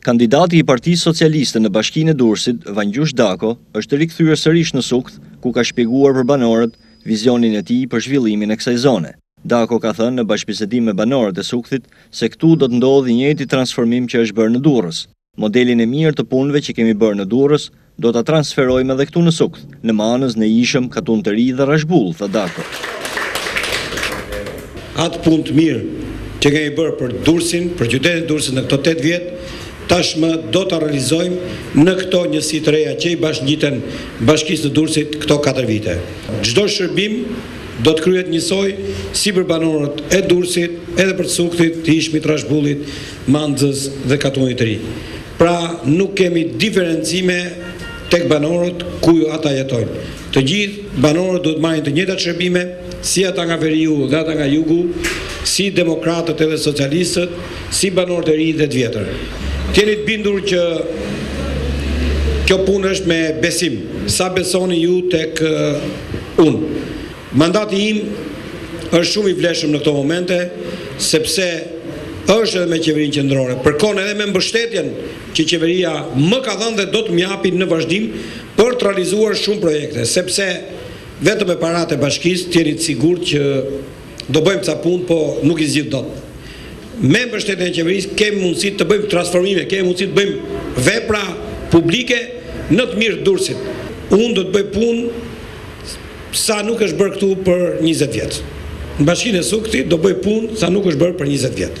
Kandidati i Partisë Socialiste në Bashkinë e Durrësit, Vangjush Dako, është rikthyer sërish në Sukth, ku ka shpjeguar për banorët vizionin e tij për zhvillimin e kësaj zone. Dako ka thënë në bashkëbisedim me banorët e Sukthit se këtu do të ndodhë i njëjti transformim që është bërë në Durrës. Modelin e mirë të punëve që kemi bërë në Durrës, do ta transferojmë edhe këtu në Sukth, në Manëz, në Ishëm, Katund të Ri dhe Rrashbull, tha Dako. Atë punë të mirë që kemi bërë për Durrësin, për qytetin e Durrësit në këto tetë vjet, tashmë do ta realizojmë në këto njësi të reja që i bashkëngjiten Bashkisë së Durrësit këto katër vite. Çdo shërbim do të kryhet njësoj si për banorët e Durrësit, edhe për të Sukthit, të Ishmit, Rrashbullit Manzës dhe Katunit të Ri. Pra, nuk kemi diferencime tek banorët ku ata jetojnë. Të gjithë banorët duhet të marrin të njëjtat shërbime, si ata nga veriu dhe ata nga jugu, si demokratët edhe socialistët, si banorët e ri dhe të vjetër. Të jeni të bindur që kjo punë është me besim. Sa besoni ju tek unë? Mandati im është shumë i vleshëm në këto momente, sepse është edhe me Qeverinë Qendrore. Përkon edhe me mbështetjen që Qeveria më ka dhënë dhe do të më japi në vazhdim për të realizuar shumë projekte, sepse vetëm me paratë e Bashkisë të jeni të sigurt që do bëjmë ca punë, po nuk i zgjidh dot. Me mbështetjen e Qeverisë kemi mundësi të bëjmë transformime, kemi mundësi të bëjmë vepra publike në të mirë të Durrësit. Unë do të bëj punë Sa nuk është bërë këtu për njëzet vjet. Në bashkinë e Sukthit do bëj punë sa nuk është bërë për njëzet vjet.